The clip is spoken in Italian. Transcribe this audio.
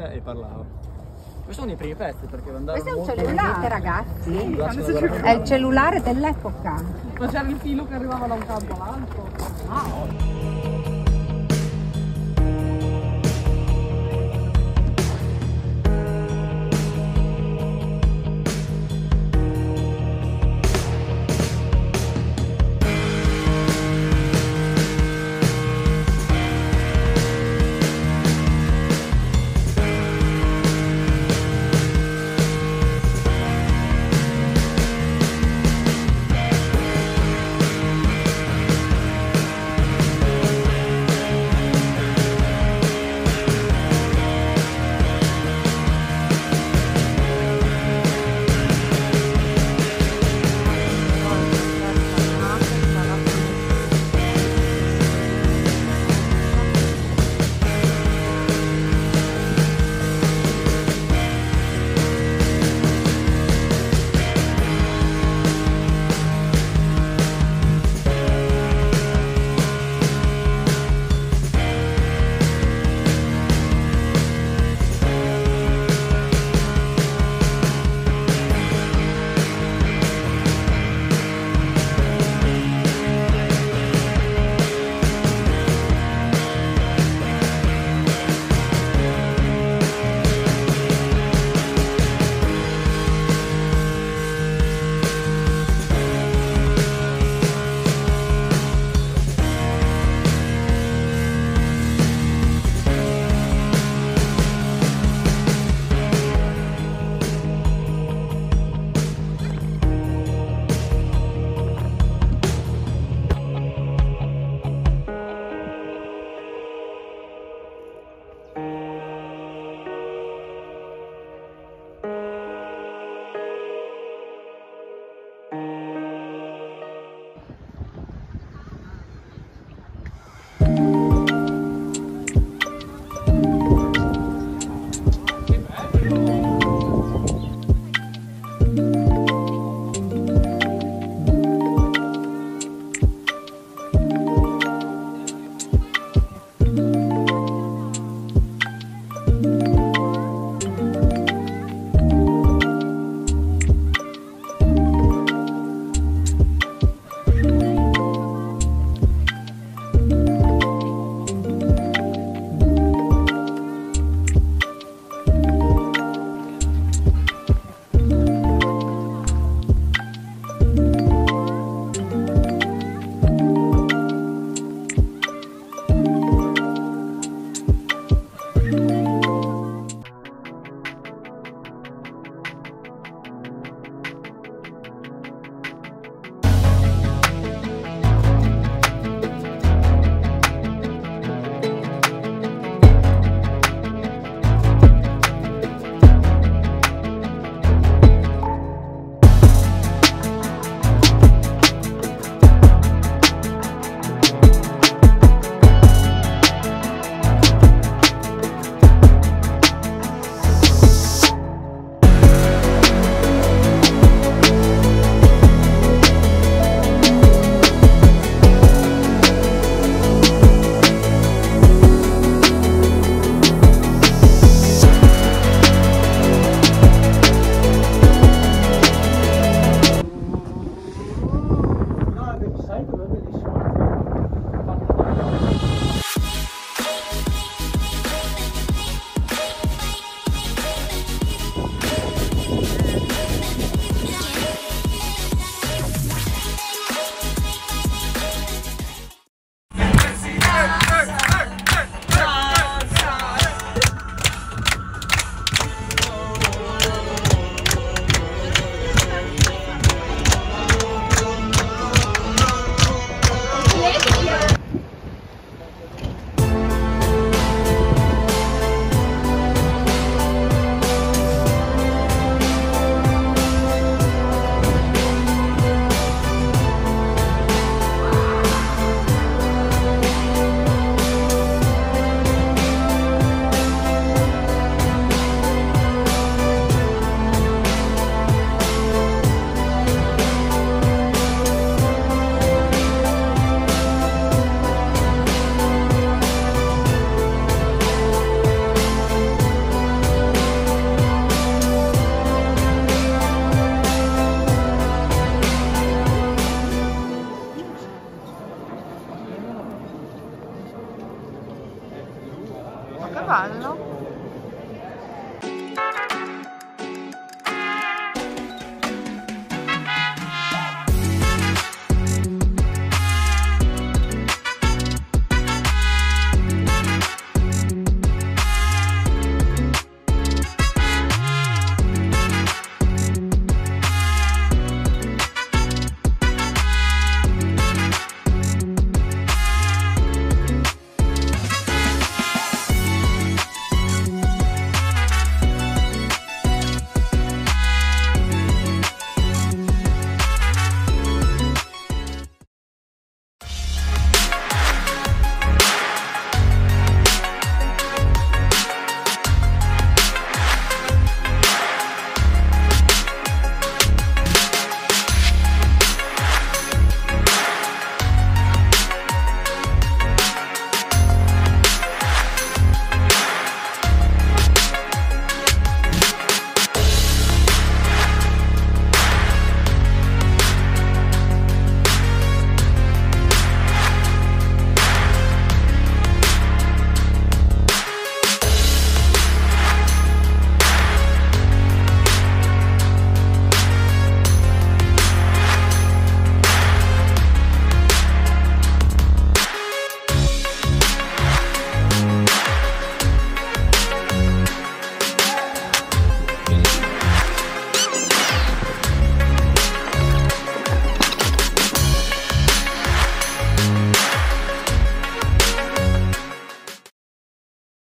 cornetta e parlava. Questi sono i primi pezzi perché andavano Questo è un cellulare, ragazzi. Guerra È il cellulare dell'epoca. Ma c'era il filo che arrivava da un campo all'altro. Che bello.